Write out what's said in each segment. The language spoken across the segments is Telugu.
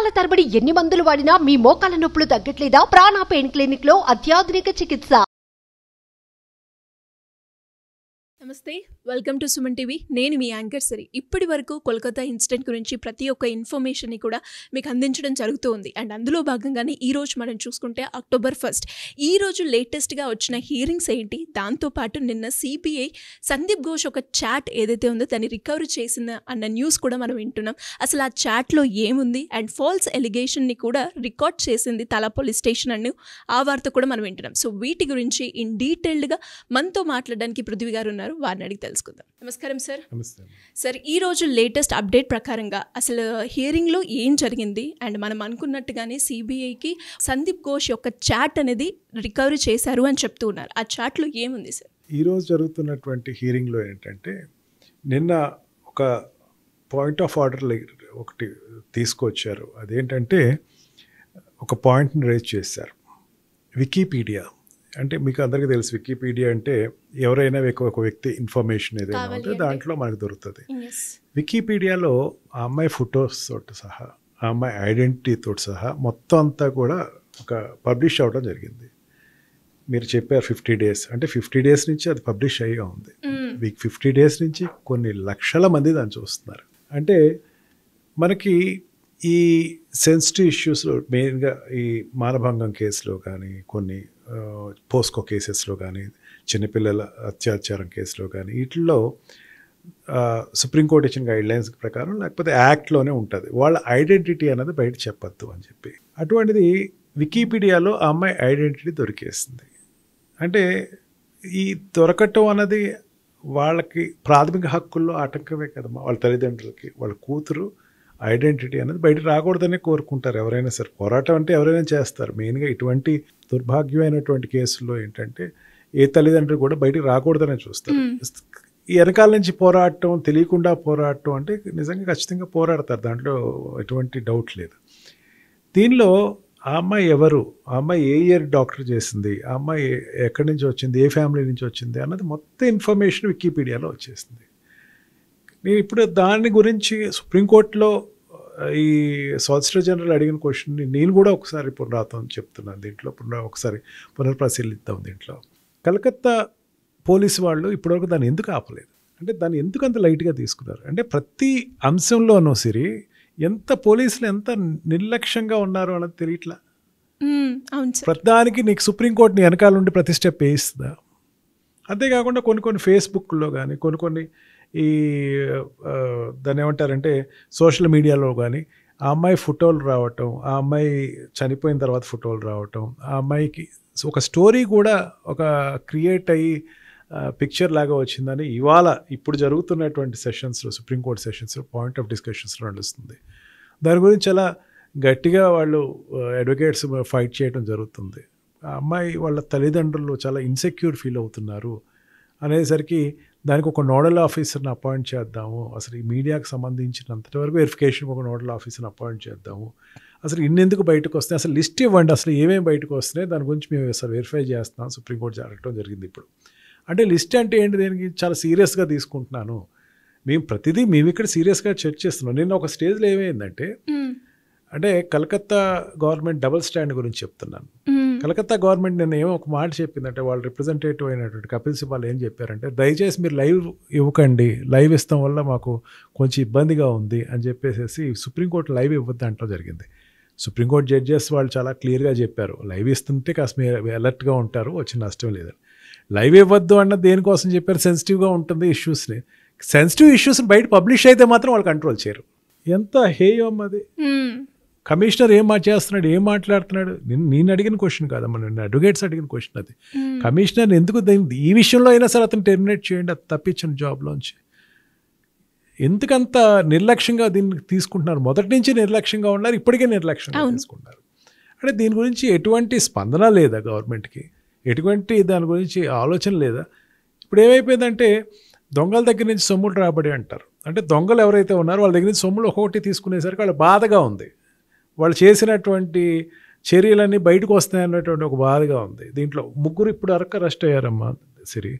సంవత్సరాల తరబడి ఎన్ని మందులు వాడినా మీ మోకాల నొప్పులు తగ్గట్లేదా? ప్రాణ పెయిన్ క్లినిక్లో అత్యాధునిక చికిత్స. నమస్తే వెల్కమ్ టు సుమన్ టీవీ నేను మీ యాంకర్ సరి. ఇప్పటి వరకు కోల్కతా ఇన్సిడెంట్ గురించి ప్రతి ఒక్క ఇన్ఫర్మేషన్ని కూడా మీకు అందించడం జరుగుతూ ఉంది అండ్ అందులో భాగంగానే ఈరోజు మనం చూసుకుంటే అక్టోబర్ ఫస్ట్. ఈ రోజు లేటెస్ట్గా వచ్చిన హియరింగ్స్ ఏంటి? దాంతోపాటు నిన్న సిబిఐ సందీప్ ఘోష్ ఒక చాట్ ఏదైతే ఉందో దాన్ని రికవరీ చేసిన అన్న న్యూస్ కూడా మనం వింటున్నాం. అసలు ఆ చాట్లో ఏముంది? అండ్ ఫాల్స్ ఎలిగేషన్ని కూడా రికార్డ్ చేసింది తలా పోలీస్ స్టేషన్ అని ఆ వార్త కూడా మనం వింటున్నాం. సో వీటి గురించి ఇన్ డీటెయిల్డ్గా మనతో మాట్లాడడానికి పృథ్వీ గారు ఉన్నారు. వారిని అడిగి తెలుసుకుందాం. నమస్కారం సార్ నమస్తే. సార్ ఈ రోజు లేటెస్ట్ అప్డేట్ ప్రకారంగా అసలు హియరింగ్లో ఏం జరిగింది? అండ్ మనం అనుకున్నట్టుగానే సిబిఐకి సందీప్ ఘోష్ యొక్క చాట్ అనేది రికవరీ చేశారు అని చెప్తూ ఉన్నారు. ఆ చాట్లో ఏముంది సార్ ఈరోజు జరుగుతున్నటువంటి హీరింగ్లో ఏంటంటే నిన్న ఒక పాయింట్ ఆఫ్ ఆర్డర్ ఒకటి తీసుకొచ్చారు. అదేంటంటే ఒక పాయింట్ని రేజ్ చేశారు. వికీపీడియా అంటే మీకు అందరికీ తెలుసు వికీపీడియా అంటే ఎవరైనా ఒక ఒక వ్యక్తి ఇన్ఫర్మేషన్ ఏదైనా ఉంటే. దాంట్లో మనకు దొరుకుతుంది. వికీపీడియాలో ఆ అమ్మాయి ఫొటోస్ తోటి సహా ఆ అమ్మాయి ఐడెంటిటీ తోటి సహా మొత్తం అంతా కూడా ఒక పబ్లిష్ అవ్వడం జరిగింది. మీరు చెప్పారు ఫిఫ్టీ డేస్ అంటే ఫిఫ్టీ డేస్ నుంచి అది పబ్లిష్ అయ్యే ఉంది. వీక్ ఫిఫ్టీ డేస్ నుంచి కొన్ని లక్షల మంది దాన్ని చూస్తున్నారు. అంటే మనకి ఈ సెన్సిటివ్ ఇష్యూస్లో మెయిన్గా ఈ మానభంగం కేసులో కానీ కొన్ని పోస్కో కేసెస్లో కానీ చిన్నపిల్లల అత్యాచారం కేసులో కానీ వీటిల్లో సుప్రీంకోర్టు ఇచ్చిన గైడ్ లైన్స్ ప్రకారం లేకపోతే యాక్ట్లోనే ఉంటుంది. వాళ్ళ ఐడెంటిటీ అనేది బయట చెప్పొద్దు అని చెప్పి. అటువంటిది వికీపీడియాలో ఆ అమ్మాయి ఐడెంటిటీ దొరికేసింది. అంటే ఈ దొరకటం అన్నది వాళ్ళకి ప్రాథమిక హక్కుల్లో ఆటంకమే కదమ్మా. వాళ్ళ తల్లిదండ్రులకి వాళ్ళ కూతురు ఐడెంటిటీ అనేది బయట రాకూడదనే కోరుకుంటారు. ఎవరైనా సరే పోరాటం అంటే ఎవరైనా చేస్తారు. మెయిన్గా ఇటువంటి దుర్భాగ్యమైనటువంటి కేసుల్లో ఏంటంటే ఏ తల్లిదండ్రులు కూడా బయటికి రాకూడదనే చూస్తారు. ఈ వెనకాల నుంచి పోరాటం తెలియకుండా పోరాటం అంటే నిజంగా ఖచ్చితంగా పోరాడతారు. దాంట్లో ఎటువంటి డౌట్ లేదు. దీనిలో ఆ అమ్మాయి ఎవరు? ఆ అమ్మాయి ఏ ఇయర్ డాక్టర్ చేసింది? ఆ అమ్మాయి ఎక్కడి నుంచి వచ్చింది? ఏ ఫ్యామిలీ నుంచి వచ్చింది? అన్నది మొత్తం ఇన్ఫర్మేషన్ వికీపీడియాలో వచ్చేసింది. నేను ఇప్పుడు దాని గురించి సుప్రీంకోర్టులో ఈ సాలిసిటర్ జనరల్ అడిగిన క్వశ్చన్ని నేను కూడా ఒకసారి పునరాతం చెప్తున్నాను దీంట్లో పునరా ఒకసారి పునర్పరిశీలిద్దాం దీంట్లో. కలకత్తా పోలీసు వాళ్ళు ఇప్పటివరకు దాన్ని ఎందుకు ఆపలేదు? అంటే దాన్ని ఎందుకు అంత లైట్గా తీసుకున్నారు? అంటే ప్రతి అంశంలోనూ సిరి ఎంత పోలీసులు ఎంత నిర్లక్ష్యంగా ఉన్నారు అన్నది తెలియట్లా? ప్రతిదానికి నీకు సుప్రీంకోర్టుని వెనకాల నుండి ప్రతి స్టెప్ వేయిస్తుందా అంతేకాకుండా కొన్ని కొన్ని ఫేస్బుక్లో కానీ కొన్ని కొన్ని ఈ దాన్ని ఏమంటారంటే సోషల్ మీడియాలో కానీ ఆ అమ్మాయి ఫోటోలు రావటం ఆ అమ్మాయి చనిపోయిన తర్వాత ఫోటోలు రావటం ఆ అమ్మాయికి ఒక స్టోరీ కూడా ఒక క్రియేట్ అయ్యి పిక్చర్ లాగా వచ్చిందని ఇవాళ ఇప్పుడు జరుగుతున్నటువంటి సెషన్స్లో సుప్రీంకోర్టు సెషన్స్లో పాయింట్ ఆఫ్ డిస్కషన్స్లో నడుస్తుంది. దాని గురించి చాలా గట్టిగా వాళ్ళు అడ్వకేట్స్ ఫైట్ చేయడం జరుగుతుంది. ఆ అమ్మాయి వాళ్ళ తల్లిదండ్రులు చాలా ఇన్సెక్యూర్ ఫీల్ అవుతున్నారు అనేసరికి దానికి ఒక నోడల్ ఆఫీసర్ని అపాయింట్ చేద్దాము. అసలు ఈ మీడియాకి సంబంధించినంతటి వరకు వెరిఫికేషన్కి ఒక నోడల్ ఆఫీసర్ని అపాయింట్ చేద్దాము. అసలు ఇన్నెందుకు బయటకు వస్తాయి అసలు లిస్ట్ ఇవ్వండి. అసలు ఏమేమి బయటకు వస్తున్నాయి? దాని గురించి మేము అసలు వెరిఫై చేస్తున్నాం. సుప్రీంకోర్టు జరగటం జరిగింది ఇప్పుడు. అంటే లిస్ట్ అంటే ఏంటి? దీనికి చాలా సీరియస్గా తీసుకుంటున్నాను. మేము ప్రతిదీ మేము ఇక్కడ సీరియస్గా చర్చ చేస్తున్నాం. నిన్న ఒక స్టేజ్లో ఏమైందంటే అంటే కలకత్తా గవర్నమెంట్ డబుల్ స్టాండ్ గురించి చెప్తున్నాను. కలకత్తా గవర్నమెంట్ నిన్న ఏమో ఒక మాట చెప్పిందంటే వాళ్ళ రిప్రజెంటేటివ్ అయినటువంటి కపిల్ సిబాల్ ఏం చెప్పారంటే దయచేసి మీరు లైవ్ ఇవ్వకండి లైవ్ ఇస్తాం వల్ల మాకు కొంచెం ఇబ్బందిగా ఉంది అని చెప్పేసి సుప్రీంకోర్టు లైవ్ ఇవ్వద్దు అంటం జరిగింది. సుప్రీంకోర్టు జడ్జెస్ వాళ్ళు చాలా క్లియర్గా చెప్పారు లైవ్ ఇస్తుంటే కాస్త మీరు అలర్ట్గా ఉంటారు వచ్చి నష్టం లేదని లైవ్ ఇవ్వద్దు అన్నది దేనికోసం చెప్పారు? సెన్సిటివ్గా ఉంటుంది ఇష్యూస్ని. సెన్సిటివ్ ఇష్యూస్ని బయట పబ్లిష్ అయితే మాత్రం వాళ్ళు కంట్రోల్ చేయరు. ఎంత హేయం అది. కమిషనర్ ఏం చేస్తున్నాడు? ఏం మాట్లాడుతున్నాడు? నేను నేను అడిగిన క్వశ్చన్ కాదమ్మా నేను అడ్వకేట్స్ అడిగిన క్వశ్చన్ అది. కమిషనర్ ఎందుకు ఈ విషయంలో అయినా సరే అతను టెర్మినేట్ చేయండి అది తప్పించిన జాబ్లోంచి ఎందుకంత నిర్లక్ష్యంగా దీన్ని తీసుకుంటున్నారు? మొదటి నుంచి నిర్లక్ష్యంగా ఉన్నారు ఇప్పటికే నిర్లక్ష్యంగా. తీసుకుంటున్నారు. అంటే దీని గురించి ఎటువంటి స్పందన లేదా గవర్నమెంట్కి? ఎటువంటి దాని గురించి ఆలోచన లేదా? ఇప్పుడు ఏమైపోయిందంటే దొంగల దగ్గర నుంచి సొమ్ములు రాబడి అంటారు. అంటే దొంగలు ఎవరైతే ఉన్నారో వాళ్ళ దగ్గర నుంచి సొమ్ములు ఒక్కొక్కటి తీసుకునేసరికి వాళ్ళ బాధగా ఉంది. వాళ్ళు చేసినటువంటి చర్యలన్నీ బయటకు వస్తాయన్నటువంటి ఒక బాధగా ఉంది. దీంట్లో ముగ్గురు ఇప్పుడు అరక అరెస్ట్ అయ్యారమ్మా సిరి.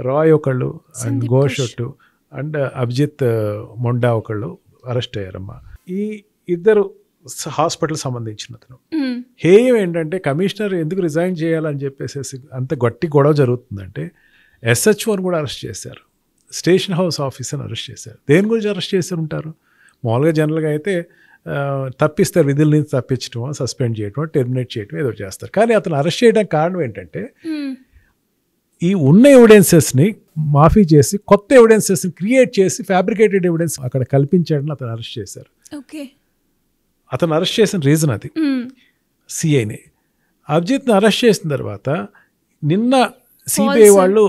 రాయ్ ఒకళ్ళు అండ్ ఘోష్. ఒకటి అండ్ అభిజిత్ మొండా ఒకళ్ళు అరెస్ట్ అయ్యారమ్మా. ఈ ఇద్దరు హాస్పిటల్ సంబంధించిన అతను. హేయం ఏంటంటే కమిషనర్ ఎందుకు రిజైన్ చేయాలని చెప్పేసి అంత గట్టి గొడవ జరుగుతుందంటే ఎస్హెచ్ఓని కూడా అరెస్ట్ చేశారు. స్టేషన్ హౌస్ ఆఫీసర్ని అరెస్ట్ చేశారు. దేని గురించి అరెస్ట్ చేసి ఉంటారు? మామూలుగా జనరల్గా అయితే ఆ, తప్పిస్తారు విధుల నుంచి తప్పించడం సస్పెండ్ చేయడం టెర్మినేట్ చేయడం ఏదో చేస్తారు. కానీ అతను అరెస్ట్ చేయడానికి కారణం ఏంటంటే. ఈ ఉన్న ఎవిడెన్సెస్ని మాఫీ చేసి కొత్త ఎవిడెన్సెస్ని క్రియేట్ చేసి ఫ్యాబ్రికేటెడ్ ఎవిడెన్స్ అక్కడ కల్పించాడని అతను అరెస్ట్ చేశారు. ఓకే. అతను అరెస్ట్ చేసిన రీజన్ అది. సిఐని అభిజిత్ని అరెస్ట్ చేసిన తర్వాత నిన్న సిబిఐ. వాళ్ళు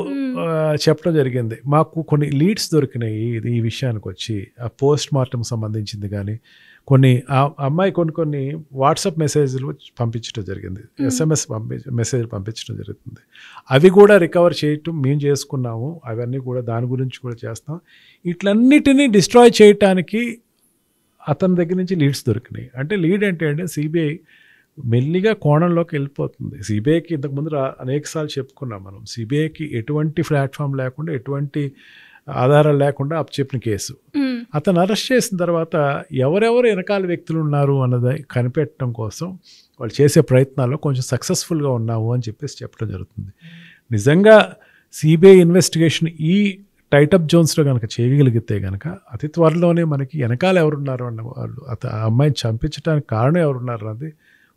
చెప్పడం జరిగింది. మాకు కొన్ని లీడ్స్ దొరికినాయి ఇది ఈ విషయానికి వచ్చి ఆ పోస్ట్ మార్టం సంబంధించింది కానీ కొన్ని ఆ అమ్మాయి కొన్ని కొన్ని వాట్సాప్ మెసేజ్లు పంపించడం జరిగింది. ఎస్ఎంఎస్ పంపి మెసేజ్ పంపించడం జరుగుతుంది. అవి కూడా రికవర్ చేయటం మేము చేసుకున్నాము. అవన్నీ కూడా దాని గురించి కూడా చేస్తాం. ఇట్లన్నిటినీ డిస్ట్రాయ్ చేయటానికి అతని దగ్గర నుంచి లీడ్స్ దొరికినాయి. అంటే లీడ్ అంటే అంటే సిబిఐ మెల్లిగా కోణంలోకి వెళ్ళిపోతుంది. సిబిఐకి ఇంతకుముందు రా- అనేకసార్లు చెప్పుకున్నాం మనం. సిబిఐకి ఎటువంటి ప్లాట్ఫామ్ లేకుండా ఎటువంటి ఆధారాలు లేకుండా అప్పచెప్పిన కేసు. మ్మ్. అతను అరెస్ట్ చేసిన తర్వాత ఎవరెవరు వెనకాల వ్యక్తులు ఉన్నారు అన్నది కనిపెట్టడం కోసం వాళ్ళు చేసే ప్రయత్నాల్లో కొంచెం సక్సెస్ఫుల్గా ఉన్నాము అని చెప్పేసి చెప్పడం జరుగుతుంది. నిజంగా సిబిఐ ఇన్వెస్టిగేషన్ ఈ టైటప్ జోన్స్లో కనుక చేయగలిగితే కనుక అతి త్వరలోనే మనకి వెనకాల ఎవరున్నారు అన్న వాళ్ళు అత ఆ అమ్మాయిని చంపించడానికి కారణం ఎవరున్నారు అన్నది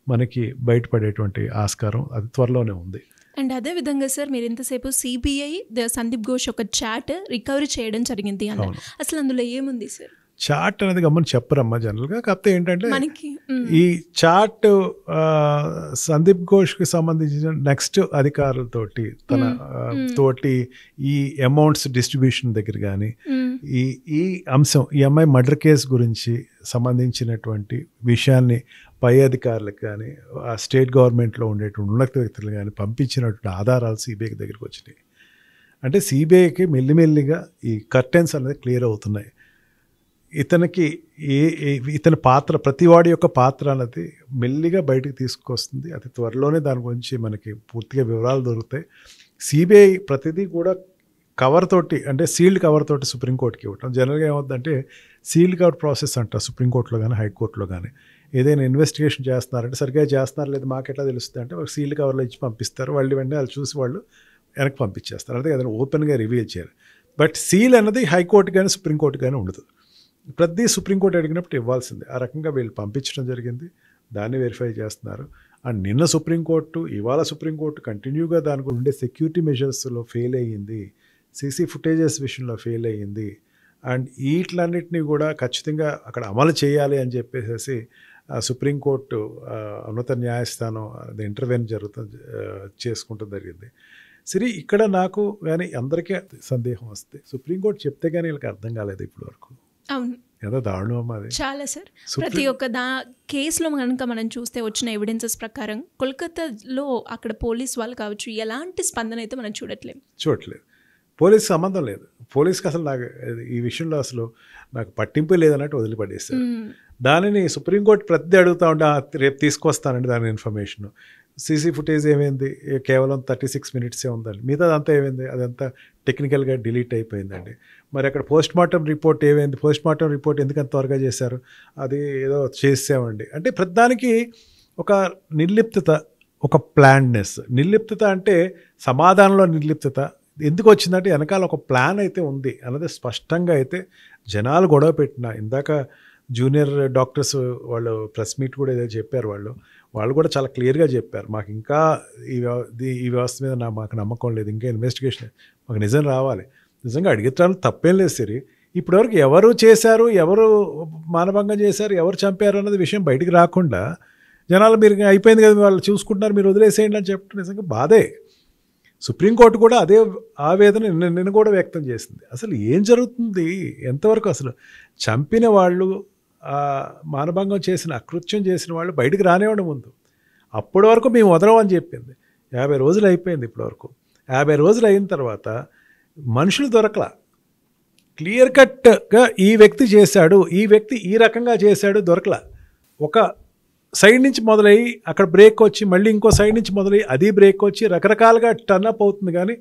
మనకి బయటపడేటువంటి ఆస్కారం అతి త్వరలోనే ఉంది. అండ్ అదే విధంగా సార్ మీరు ఇంతసేపు సిబిఐ ద సందీప్ ఘోష్ ఒక చాట్ రికవరీ చేయడం జరిగింది అన్నారు. అసలు అందులో ఏముంది సార్ చాట్ అనేది గమ్మని చెప్పరమ్మా జనరల్గా కాకపోతే ఏంటంటే. ఈ చాట్ సందీప్ ఘోష్కి సంబంధించిన నెక్స్ట్ అధికారులతోటి తన తోటి ఈ అమౌంట్స్ డిస్ట్రిబ్యూషన్ దగ్గర కానీ. ఈ ఈ అంశం ఈ అమ్మాయి మర్డర్ కేసు గురించి సంబంధించినటువంటి విషయాన్ని పై అధికారులకు కానీ ఆ స్టేట్ గవర్నమెంట్లో ఉండేటువంటి ఉన్నత వ్యక్తులు కానీ పంపించినటువంటి ఆధారాలు సిబిఐకి దగ్గరికి వచ్చినాయి అంటే సిబిఐకి మెల్లిమెల్లిగా ఈ కర్టెన్స్ అనేది క్లియర్ అవుతున్నాయి ఇతనికి ఏ ఇతని పాత్ర ప్రతివాడి యొక్క పాత్ర అన్నది మెల్లిగా బయటకు తీసుకొస్తుంది. అతి త్వరలోనే దాని గురించి మనకి పూర్తిగా వివరాలు దొరుకుతాయి. సిబిఐ ప్రతిదీ కూడా కవర్ తోటి అంటే సీల్డ్ కవర్ తోటి సుప్రీంకోర్టుకి ఇవ్వటం. జనరల్గా ఏమవుతుందంటే సీల్డ్ కవర్ ప్రాసెస్ అంట సుప్రీంకోర్టులో కానీ హైకోర్టులో కానీ ఏదైనా ఇన్వెస్టిగేషన్ చేస్తున్నారంటే సరిగ్గా చేస్తున్నారు లేదా మాకు ఎట్లా తెలుస్తుంది అంటే ఒక సీల్డ్ కవర్లో ఇచ్చి పంపిస్తారు. వాళ్ళు వెంటనే వాళ్ళు చూసి వాళ్ళు వెనక్కి పంపించేస్తారు. అంటే ఏదైనా ఓపెన్గా రివీల్ చేయరు బట్ సీల్ అన్నది హైకోర్టు కానీ సుప్రీంకోర్టు కానీ ఉండదు. ప్రతి సుప్రీంకోర్టు అడిగినప్పుడు ఇవ్వాల్సిందే. ఆ రకంగా వీళ్ళు పంపించడం జరిగింది. దాన్ని వెరిఫై చేస్తున్నారు. అండ్ నిన్న సుప్రీంకోర్టు ఇవాళ సుప్రీంకోర్టు కంటిన్యూగా దాని గురించి ఉండే సెక్యూరిటీ మెజర్స్లో ఫెయిల్ అయ్యింది. సీసీ ఫుటేజెస్ విషయంలో ఫెయిల్ అయ్యింది. అండ్ వీటిలన్నిటినీ కూడా ఖచ్చితంగా అక్కడ అమలు చేయాలి అని చెప్పేసి ఆ సుప్రీంకోర్టు ఉన్నత న్యాయస్థానం అది ఇంటర్వ్యూన్ జరుగుతుంది చేసుకుంటూ జరిగింది. సరే ఇక్కడ నాకు కానీ అందరికీ సందేహం వస్తే సుప్రీంకోర్టు చెప్తే కానీ వీళ్ళకి అర్థం కాలేదు ఇప్పటివరకు. అవును. ఎంత దారుణం అది. చాలా సార్. ప్రతి ఒక్క దా కేసులో కనుక మనం చూస్తే వచ్చిన ఎవిడెన్సెస్ ప్రకారం కోల్కతాలో అక్కడ పోలీస్ వాళ్ళు కావచ్చు ఎలాంటి స్పందన అయితే మనం చూడట్లేం. చూడట్లేదు. పోలీస్ సంబంధం లేదు. పోలీస్కి అసలు నాకు ఈ విషయంలో అసలు నాకు పట్టింపు లేదన్నట్టు వదిలిపడేస్తారు. దానిని సుప్రీంకోర్టు ప్రతి అడుగుతా ఉంటే "ఆ, రేపు తీసుకొస్తానండి దాని ఇన్ఫర్మేషన్. సీసీ ఫుటేజ్ ఏమైంది? కేవలం థర్టీ సిక్స్ మినిట్సే ఉందండి. మిగతా అంతా ఏమైంది? అదంతా టెక్నికల్గా డిలీట్ అయిపోయిందండి. మరి అక్కడ పోస్ట్ మార్టం రిపోర్ట్ ఏమైంది? పోస్ట్ మార్టం రిపోర్ట్ ఎందుకంత త్వరగా చేశారు? అది ఏదో చేసామండి అంటే ప్రతిదానికి ఒక నిర్లిప్తత ఒక ప్లాన్నెస్. నిర్లిప్తత అంటే సమాధానంలో నిర్లిప్తత. ఎందుకు వచ్చిందంటే వెనకాల ఒక ప్లాన్ అయితే ఉంది. అన్నది స్పష్టంగా అయితే జనాలు గొడవ పెట్టిన ఇందాక జూనియర్ డాక్టర్స్ వాళ్ళు ప్రెస్ మీట్ కూడా ఏదో చెప్పారు వాళ్ళు. వాళ్ళు కూడా చాలా క్లియర్గా చెప్పారు. మాకు ఇంకా ఈ ఈ- వ్యవస్థ మీద నా మాకు నమ్మకం లేదు. ఇంకా ఇన్వెస్టిగేషన్ మాకు నిజం రావాలి. నిజంగా అడిగితే తప్పేం లేదు సరే. ఇప్పటివరకు ఎవరు చేశారు ఎవరు మానభంగం చేశారు ఎవరు చంపారు అన్నది విషయం బయటికి రాకుండా జనాలు మీరు అయిపోయింది కదా వాళ్ళు చూసుకుంటున్నారు మీరు వదిలేసేయండి అని చెప్పడం నిజంగా బాధే. సుప్రీంకోర్టు కూడా అదే ఆవేదన నిన్న కూడా వ్యక్తం చేసింది. అసలు ఏం జరుగుతుంది? ఎంతవరకు అసలు చంపిన వాళ్ళు మానభంగం చేసిన అకృత్యం చేసిన వాళ్ళు బయటకు రానివ్వండి ముందు. అప్పటి వరకు మేము వదలమని చెప్పింది. యాభై రోజులు అయిపోయింది ఇప్పటివరకు యాభై రోజులు అయిన తర్వాత మనుషులు దొరకలా. క్లియర్ కట్గా ఈ వ్యక్తి చేశాడు ఈ వ్యక్తి ఈ రకంగా చేశాడు దొరకలా. ఒక సైడ్ నుంచి మొదలయ్యి అక్కడ బ్రేక్ వచ్చి మళ్ళీ ఇంకో సైడ్ నుంచి మొదలయ్యి అది బ్రేక్ వచ్చి రకరకాలుగా టర్న్ అప్ అవుతుంది కానీ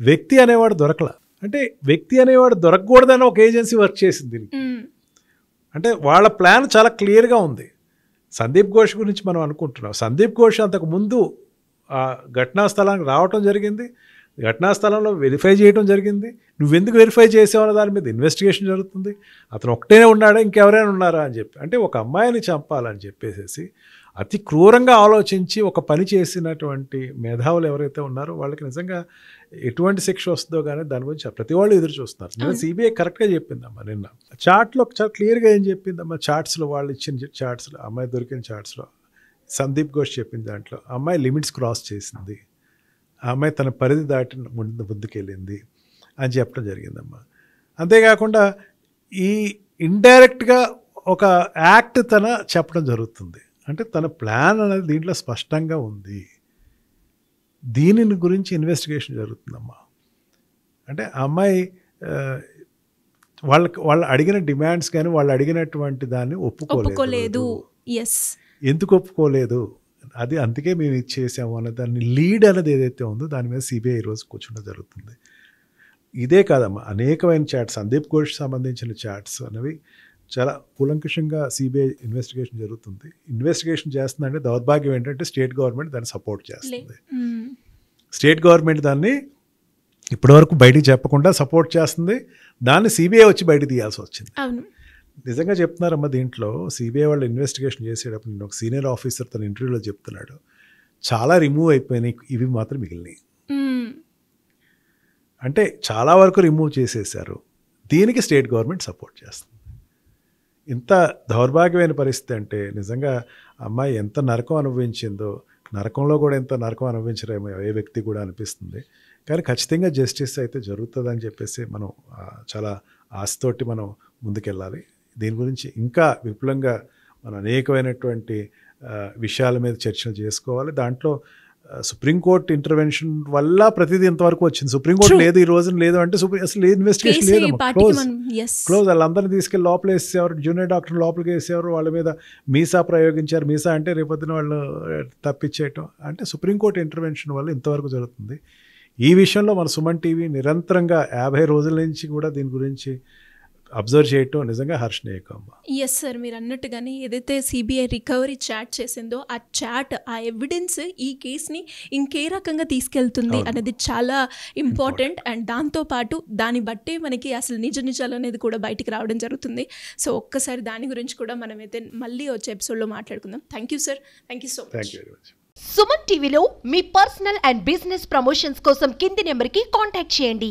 వ్యక్తి అనేవాడు దొరకలా. అంటే వ్యక్తి అనేవాడు దొరకకూడదని ఒక ఏజెన్సీ వర్క్ చేసింది దీనికి. అంటే వాళ్ళ ప్లాన్ చాలా క్లియర్గా ఉంది. సందీప్ ఘోష్ గురించి మనం అనుకుంటున్నాం. సందీప్ ఘోష్ అంతకు ముందు ఆ ఘటనా స్థలానికి రావటం జరిగింది. ఘటనా స్థలంలో వెరిఫై చేయడం జరిగింది. నువ్వెందుకు వెరిఫై చేసావు దాని మీద ఇన్వెస్టిగేషన్ జరుగుతుంది. అతను ఒకటేనే ఉన్నాడా? ఇంకెవరైనా ఉన్నారా అని చెప్పి. అంటే ఒక అమ్మాయిని చంపాలని చెప్పేసేసి అతి క్రూరంగా ఆలోచించి ఒక పని చేసినటువంటి మేధావులు ఎవరైతే ఉన్నారో వాళ్ళకి నిజంగా ఎటువంటి శిక్ష వస్తుందో కానీ దాని గురించి ప్రతి వాళ్ళు ఎదురు చూస్తున్నారు. నిన్న అవును. సిబిఐ కరెక్ట్గా చెప్పిందమ్మా నిన్న. చార్ట్లో చాలా క్లియర్గా ఏం చెప్పిందమ్మా? చార్ట్స్లో వాళ్ళు ఇచ్చిన చార్ట్స్లో అమ్మాయి దొరికిన చార్ట్స్లో సందీప్ ఘోష్ చెప్పిన దాంట్లో అమ్మాయి లిమిట్స్ క్రాస్ చేసింది. ఆ అమ్మాయి తన పరిధి దాటి ముందు ముందుకెళ్ళింది అని చెప్పడం జరిగిందమ్మా. అంతేకాకుండా ఈ ఇండైరెక్ట్గా ఒక యాక్ట్ తన చెప్పడం జరుగుతుంది. అంటే తన ప్లాన్ అనేది దీంట్లో స్పష్టంగా ఉంది. దీనిని గురించి ఇన్వెస్టిగేషన్ జరుగుతుందమ్మా. అంటే అమ్మాయి వాళ్ళకి వాళ్ళు అడిగిన డిమాండ్స్ కానీ వాళ్ళు అడిగినటువంటి దాన్ని ఒప్పుకోలేదు. ఎస్ ఎందుకు ఒప్పుకోలేదు? అది అందుకే మేము ఇది చేసాము అన్న దాన్ని లీడ్ అనేది ఏదైతే ఉందో దాని మీద సిబిఐ ఈరోజు కూర్చుండడం జరుగుతుంది. ఇదే కాదమ్మా అనేకమైన చాట్స్ సందీప్ ఘోష్ సంబంధించిన చాట్స్ అనేవి చాలా కూలంకషంగా సిబిఐ ఇన్వెస్టిగేషన్ జరుగుతుంది. ఇన్వెస్టిగేషన్ చేస్తుందంటే దౌర్భాగ్యం ఏంటంటే స్టేట్ గవర్నమెంట్ దాన్ని సపోర్ట్ చేస్తుంది. స్టేట్ గవర్నమెంట్ దాన్ని ఇప్పటివరకు బయటికి చెప్పకుండా సపోర్ట్ చేస్తుంది. దాన్ని సిబిఐ వచ్చి బయట తీయాల్సి వచ్చింది. నిజంగా చెప్తున్నారమ్మా దీంట్లో సిబిఐ వాళ్ళు ఇన్వెస్టిగేషన్ చేసేటప్పుడు నేను ఒక సీనియర్ ఆఫీసర్ తన ఇంటర్వ్యూలో చెప్తున్నాడు. చాలా రిమూవ్ అయిపోయినాయి ఇవి మాత్రం మిగిలినాయి. అంటే చాలా వరకు రిమూవ్ చేసేసారు. దీనికి స్టేట్ గవర్నమెంట్ సపోర్ట్ చేస్తుంది. ఇంత దౌర్భాగ్యమైన పరిస్థితి అంటే నిజంగా అమ్మాయి ఎంత నరకం అనుభవించిందో నరకంలో కూడా ఎంత నరకం అనుభవించరేమో ఏ వ్యక్తి కూడా అనిపిస్తుంది. కానీ ఖచ్చితంగా జస్టిస్ అయితే జరుగుతుందని చెప్పేసి మనం చాలా ఆశతోటి మనం ముందుకెళ్ళాలి. దీని గురించి ఇంకా విపులంగా మనం అనేకమైనటువంటి విషయాల మీద చర్చలు చేసుకోవాలి. దాంట్లో సుప్రీంకోర్టు ఇంటర్వెన్షన్ వల్ల ప్రతిదీ ఇంతవరకు వచ్చింది. సుప్రీంకోర్టు. లేదు ఈ రోజున లేదు అంటే సుప్రీం అసలు ఇన్వెస్టిగేషన్ లేదు క్లోజ్ క్లోజ్ వాళ్ళందరినీ తీసుకెళ్ళి లోపల వేసేవారు జూనియర్ డాక్టర్ లోపలికి వేసేవారు వాళ్ళ మీద మీసా ప్రయోగించారు. మీసా అంటే రేపొద్దున వాళ్ళు తప్పించేయటం. అంటే సుప్రీంకోర్టు ఇంటర్వెన్షన్ వల్ల ఇంతవరకు జరుగుతుంది. ఈ విషయంలో మన సుమన్ టీవీ నిరంతరంగా యాభై రోజుల నుంచి కూడా దీని గురించి అబ్జర్వ్ చేయటం నిజంగా హర్షణీయకం. ఎస్ సార్ మీరు అన్నట్టుగానే ఏదైతే సిబిఐ రికవరీ చాట్ చేసిందో ఆ చాట్ ఆ ఎవిడెన్స్ ఈ కేసుని ఇంకే రకంగా తీసుకెళ్తుంది. అనేది చాలా ఇంపార్టెంట్ అండ్ దాంతోపాటు దాన్ని బట్టే మనకి అసలు నిజ నిజాలు అనేది కూడా బయటికి రావడం జరుగుతుంది. సో ఒక్కసారి దాని గురించి కూడా మనమైతే మళ్ళీ వచ్చే ఎపిసోడ్లో మాట్లాడుకుందాం. Thank you sir thank you so much Suman టీవీలో మీ పర్సనల్ అండ్ బిజినెస్ ప్రమోషన్స్ కోసం కింది నెంబర్కి కాంటాక్ట్ చేయండి.